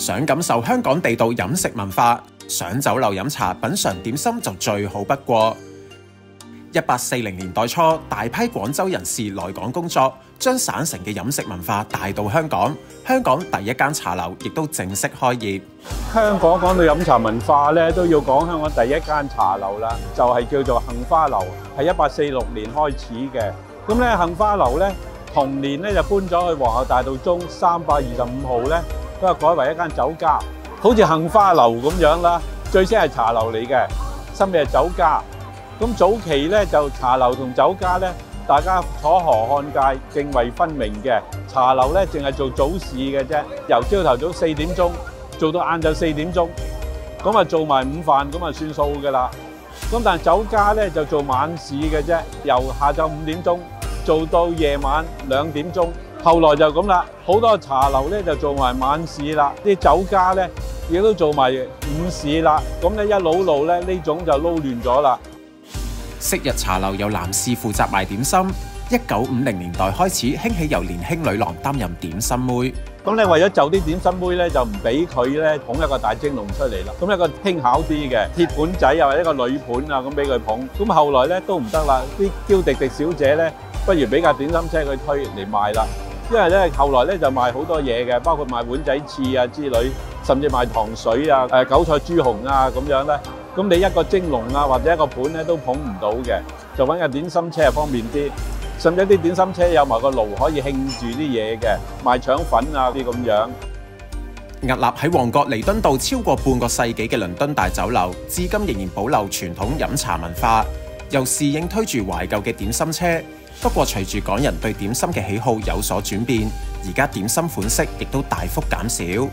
想感受香港地道飲食文化，上酒樓飲茶品嚐點心就最好不過。一八四零年代初，大批廣州人士來港工作，將省城嘅飲食文化帶到香港。香港第一間茶樓亦都正式開業。香港講到飲茶文化咧，都要講香港第一間茶樓啦，就係叫做杏花樓，係一八四六年開始嘅。咁咧杏花樓咧，同年咧就搬咗去皇后大道中三百二十五號咧，都係改為一間酒家，好似杏花樓咁樣啦。最先係茶樓嚟嘅，新尾係酒家。咁早期咧就茶樓同酒家咧，大家坐河漢界，泾渭分明嘅。茶樓咧淨係做早市嘅啫，由朝頭早四點鐘做到晏晝四點鐘，咁啊做埋午飯咁啊算數㗎啦。咁但係酒家咧就做晚市嘅啫，由下晝五點鐘做到夜晚兩點鐘。後來就咁啦，好多茶樓咧就做埋晚市啦，啲酒家咧亦都做埋午市啦。咁咧一路路咧呢種就撈亂咗啦。昔日茶樓由男士負責賣點心，一九五零年代開始興起由年輕女郎擔任點心妹。咁你為咗就啲點心妹咧，就唔俾佢咧捧一個大蒸籠出嚟啦。咁一個輕巧啲嘅鐵盤仔又或者一個鋁盤啊，咁俾佢捧。咁後來咧都唔得啦，啲嬌滴滴小姐咧，不如俾架點心車佢推嚟賣啦。因為咧後來咧就賣好多嘢嘅，包括賣碗仔翅啊之類，甚至賣糖水啊、誒韭菜豬紅啊咁樣咧。咁你一個蒸籠啊或者一個盤咧都捧唔到嘅，就揾個點心車方便啲。甚至啲點心車有埋個爐可以興住啲嘢嘅，賣腸粉啊啲咁樣。屹立喺旺角彌敦道超過半個世紀嘅倫敦大酒樓，至今仍然保留傳統飲茶文化，由侍應推住懷舊嘅點心車。不過隨住港人對點心嘅喜好有所轉變，而家點心款式亦都大幅減少。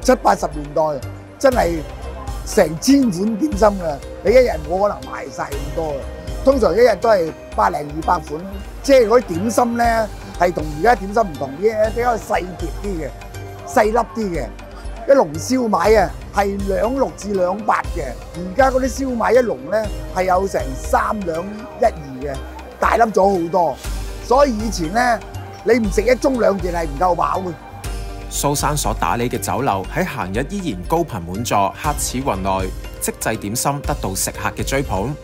七八十年代真係成千款點心嘅，你一日冇可能賣晒咁多嘅。通常一日都係百零二百款，即係嗰啲點心咧係同而家點心唔同嘅，比較細碟啲嘅，細粒啲嘅。一籠燒賣啊係兩六至兩八嘅，而家嗰啲燒賣一籠咧係有成三兩一二嘅，大粒咗好多。所以以前咧你唔食一盅兩件係唔夠飽嘅。蘇生所打理嘅酒樓喺閒日依然高頻滿座，客似雲來，即製點心得到食客嘅追捧。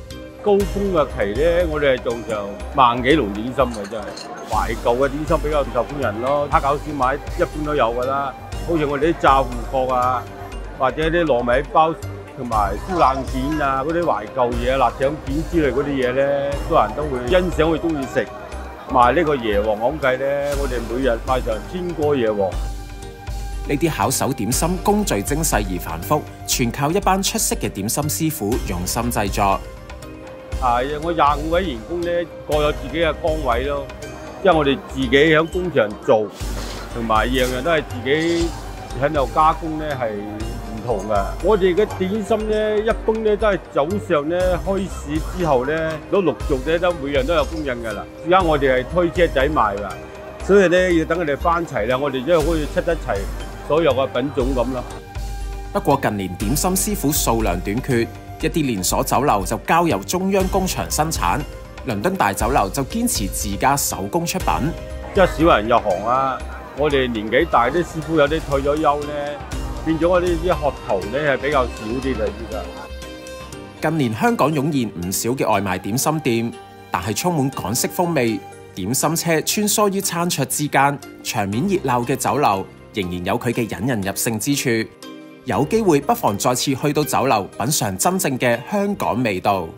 高峰嘅期咧，我哋係做上萬幾籠點心嘅，真係懷舊嘅點心比較受歡迎咯。黑餃燒賣一般都有㗎啦，好似我哋啲炸芋角啊，或者啲糯米包同埋豬冷片啊，嗰啲懷舊嘢、辣腸片之類嗰啲嘢咧，多人都會欣賞，會中意食。埋呢個椰皇咁計咧，我哋每日賣上千個椰皇。呢啲巧手點心工序精細而繁複，全靠一班出色嘅點心師傅用心製作。係啊，我廿五位員工咧，各有自己嘅崗位咯。即係我哋自己喺工場做，同埋樣樣都係自己喺度加工咧，係唔同噶。我哋嘅點心咧，一般咧都係早上咧開市之後咧，都陸續咧都每樣都有供應㗎啦。而家我哋係推車仔賣㗎，所以咧要等佢哋翻齊啦，我哋即係可以出得齊所有嘅品種咁咯。不過近年點心師傅數量短缺，一啲連鎖酒樓就交由中央工場生產，倫敦大酒樓就堅持自家手工出品。即係少人入行啊！我哋年紀大啲師傅有啲退咗休咧，變咗我哋啲學徒咧係比較少啲嘅依家。近年香港湧現唔少嘅外賣點心店，但係充滿港式風味，點心車穿梭於餐桌之間，場面熱鬧嘅酒樓仍然有佢嘅引人入勝之處。有機會不妨再次去到酒樓品嚐真正嘅香港味道。